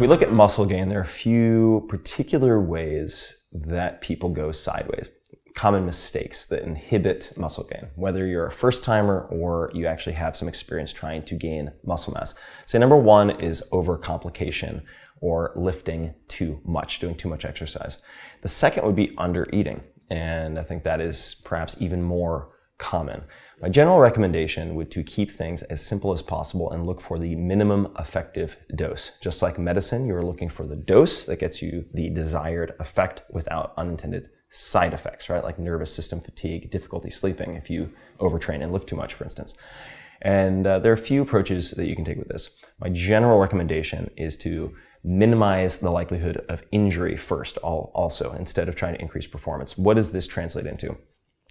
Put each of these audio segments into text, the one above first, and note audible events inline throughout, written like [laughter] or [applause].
if we look at muscle gain, there are a few particular ways that people go sideways. Common mistakes that inhibit muscle gain, whether you're a first timer or you actually have some experience trying to gain muscle mass. So, number one is overcomplication or lifting too much, doing too much exercise. The second would be under eating. And I think that is perhaps even more common. My general recommendation would to keep things as simple as possible and look for the minimum effective dose. Just like medicine, you're looking for the dose that gets you the desired effect without unintended side effects, right? Like nervous system fatigue, difficulty sleeping if you overtrain and lift too much, for instance. And uh, there are a few approaches that you can take with this. My general recommendation is to minimize the likelihood of injury first, also, instead of trying to increase performance. What does this translate into?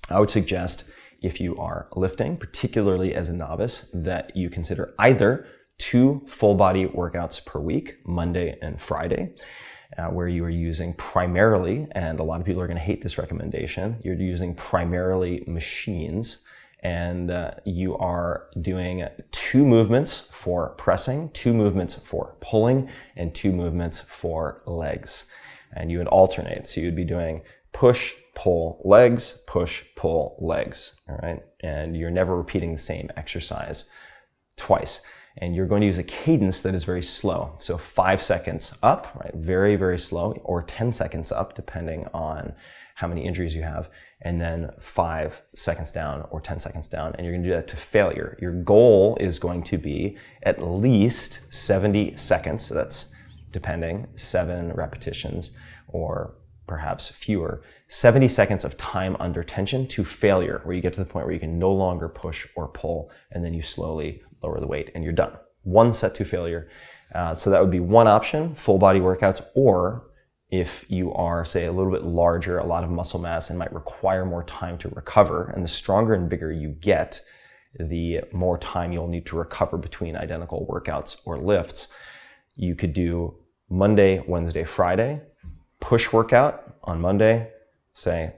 I would suggest if you are lifting, particularly as a novice, that you consider either two full body workouts per week, Monday and Friday, uh, where you are using primarily, and a lot of people are going to hate this recommendation, you're using primarily machines and uh, you are doing two movements for pressing, two movements for pulling, and two movements for legs. And you would alternate. So you'd be doing push, pull, legs, push, pull, legs. All right. And you're never repeating the same exercise twice. And you're going to use a cadence that is very slow. So five seconds up, right? Very, very slow, or 10 seconds up, depending on how many injuries you have, and then five seconds down or 10 seconds down. And you're gonna do that to failure. Your goal is going to be at least 70 seconds. So that's depending, seven repetitions or perhaps fewer, 70 seconds of time under tension to failure, where you get to the point where you can no longer push or pull, and then you slowly lower the weight and you're done. One set to failure. Uh, so that would be one option, full body workouts, or if you are, say, a little bit larger, a lot of muscle mass, and might require more time to recover. And the stronger and bigger you get, the more time you'll need to recover between identical workouts or lifts. You could do Monday, Wednesday, Friday, push workout on Monday, say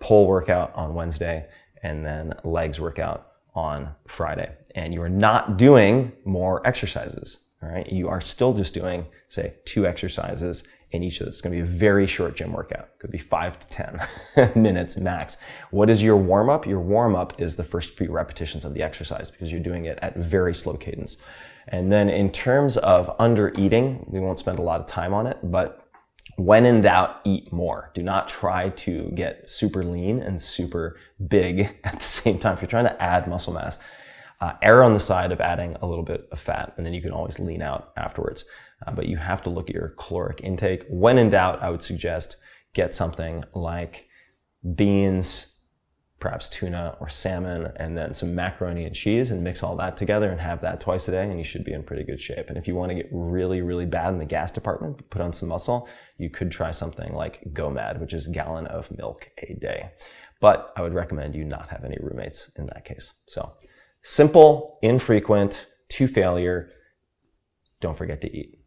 pull workout on Wednesday, and then legs workout on Friday. And you are not doing more exercises. All right. You are still just doing, say, two exercises in each of this. It's going to be a very short gym workout. It could be five to 10 [laughs] minutes max. What is your warm up? Your warm up is the first few repetitions of the exercise because you're doing it at very slow cadence. And then in terms of under eating, we won't spend a lot of time on it, but when in doubt, eat more. Do not try to get super lean and super big [laughs] at the same time. If you're trying to add muscle mass, uh, err on the side of adding a little bit of fat, and then you can always lean out afterwards. Uh, but you have to look at your caloric intake. When in doubt, I would suggest get something like beans, perhaps tuna or salmon, and then some macaroni and cheese, and mix all that together and have that twice a day, and you should be in pretty good shape. And if you want to get really, really bad in the gas department, put on some muscle, you could try something like GOMAD, which is gallon of milk a day. But I would recommend you not have any roommates in that case. So simple, infrequent, to failure. Don't forget to eat.